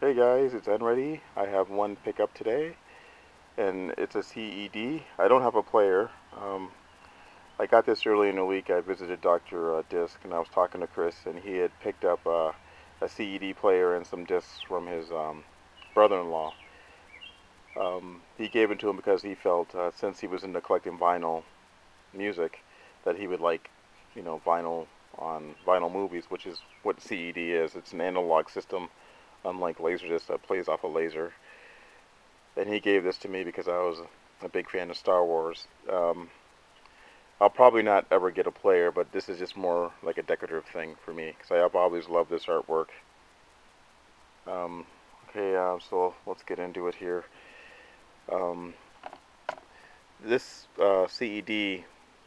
Hey guys, it's nready. I have one pickup today, and it's a CED. I don't have a player. Um, I got this early in the week. I visited Dr. Uh, Disc, and I was talking to Chris, and he had picked up uh, a CED player and some discs from his um, brother-in-law. Um, he gave it to him because he felt, uh, since he was into collecting vinyl music, that he would like, you know, vinyl on vinyl movies, which is what CED is. It's an analog system unlike Laserdisc that plays off a laser. And he gave this to me because I was a big fan of Star Wars. Um, I'll probably not ever get a player, but this is just more like a decorative thing for me because I've always loved this artwork. Um, okay, uh, so let's get into it here. Um, this uh, CED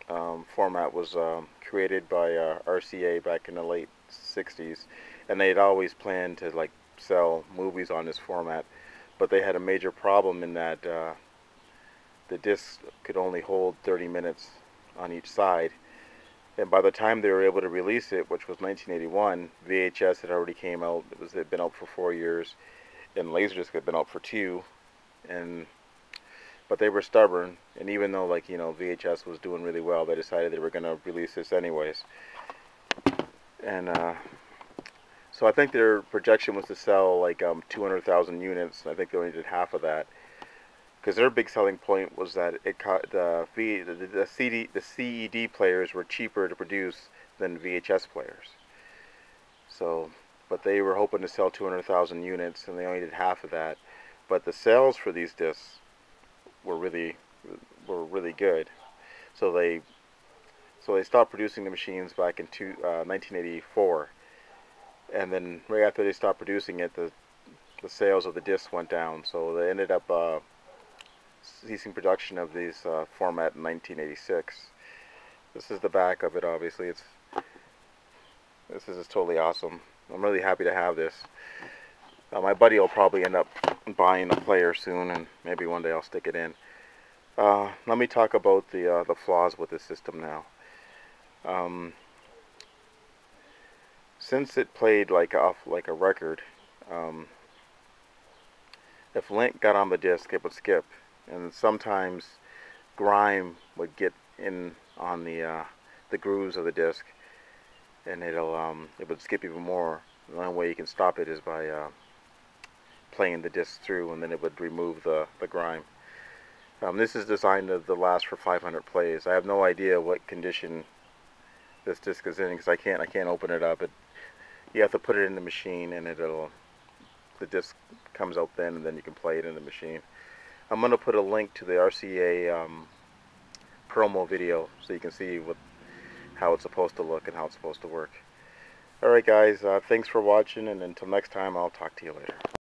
um, format was um, created by uh, RCA back in the late 60s, and they had always planned to like sell movies on this format, but they had a major problem in that uh, the disc could only hold 30 minutes on each side. And by the time they were able to release it, which was 1981, VHS had already came out. It was it had been out for four years, and Laserdisc had been out for two, and but they were stubborn. And even though like you know VHS was doing really well, they decided they were going to release this anyways. And uh, so I think their projection was to sell like um, 200,000 units. I think they only did half of that because their big selling point was that it the, v, the the CD the CED players were cheaper to produce than VHS players. So, but they were hoping to sell 200,000 units, and they only did half of that. But the sales for these discs were really were really good. So they so they stopped producing the machines back in two, uh, 1984 and then right after they stopped producing it, the the sales of the discs went down. So they ended up uh, ceasing production of these uh, format in 1986. This is the back of it. Obviously, it's this is totally awesome. I'm really happy to have this. Uh, my buddy will probably end up buying a player soon, and maybe one day I'll stick it in. Uh, let me talk about the uh, the flaws with this system now. Um, since it played like off like a record, um, if link got on the disc, it would skip, and sometimes grime would get in on the uh, the grooves of the disc, and it'll um, it would skip even more. The only way you can stop it is by uh, playing the disc through, and then it would remove the the grime. Um, this is designed to, to last for 500 plays. I have no idea what condition this disc is in because I can't I can't open it up. It you have to put it in the machine and it'll the disc comes out then and then you can play it in the machine. I'm gonna put a link to the RCA um, promo video so you can see what how it's supposed to look and how it's supposed to work. Alright guys uh, thanks for watching and until next time I'll talk to you later